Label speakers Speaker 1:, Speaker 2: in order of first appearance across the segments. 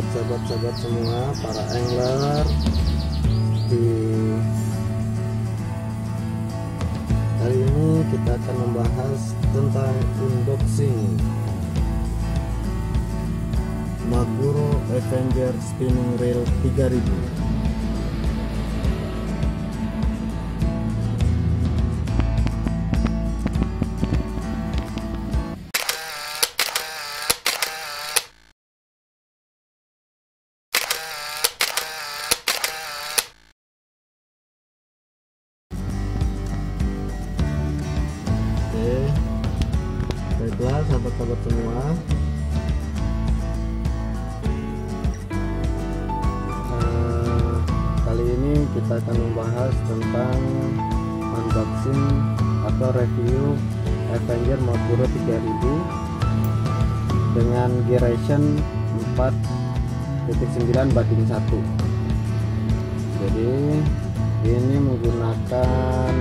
Speaker 1: Sahabat-sahabat semua, para angler di Hari ini kita akan membahas tentang unboxing. Maguro Avenger Spinning Reel 3000 sahabat-sahabat semua. Uh, kali ini kita akan membahas tentang unboxing atau review Avenger Maguro 3000 dengan duration 4.9 banding 1 jadi ini menggunakan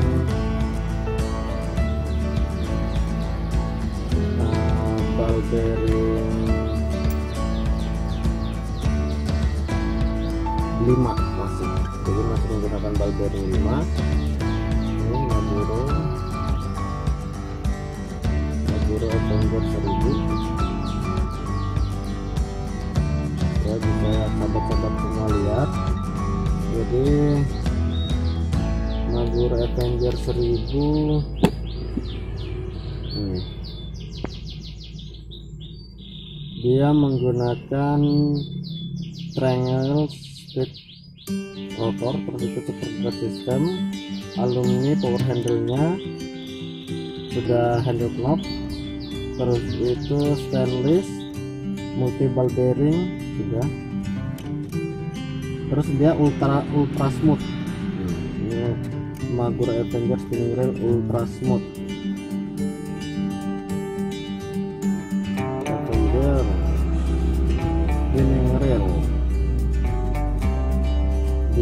Speaker 1: bearing 5 masih jadi masih menggunakan ball bearing 5 ini Maduro Maduro Avenger 1000 ya bisa sahabat-sahabat semua lihat jadi Maduro Avenger 1000 hmm dia menggunakan triangle speed rotor terus itu super system alumni power handle nya sudah handle knob terus itu stainless multi ball bearing sudah terus dia ultra ultra smooth. Ini Magura Avenger spinning rail ultra smooth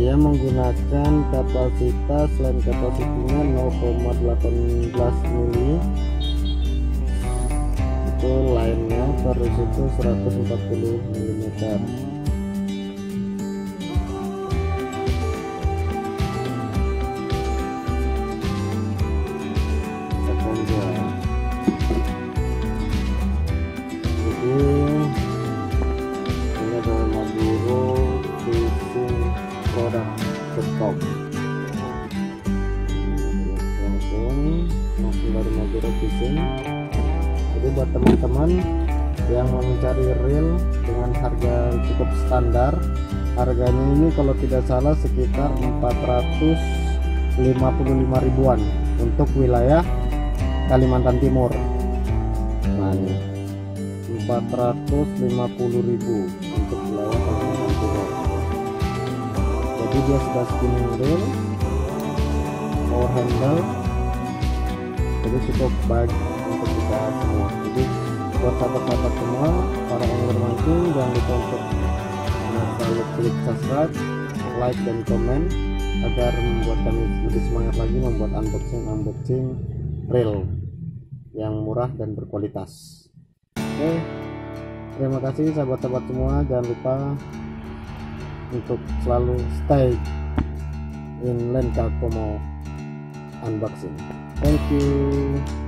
Speaker 1: dia menggunakan kapasitas lem kapasitinya 0,18 mili. Itu lainnya terus itu 140 mm dari Madura Fishing jadi buat teman-teman yang mau mencari reel dengan harga cukup standar harganya ini kalau tidak salah sekitar 455 ribuan untuk wilayah Kalimantan Timur. Nah ini. 450 ribu untuk wilayah Kalimantan Timur. Jadi dia sudah spinning reel power handle jadi cukup baik untuk kita semua. Jadi buat sahabat-sahabat semua para angler mancing jangan lupa untuk selalu klik subscribe like dan komen agar membuat kami lebih semangat lagi membuat unboxing unboxing reel yang murah dan berkualitas. Oke terima kasih sahabat-sahabat semua. Jangan lupa untuk selalu stay in Lenka Komo unboxing. Thank you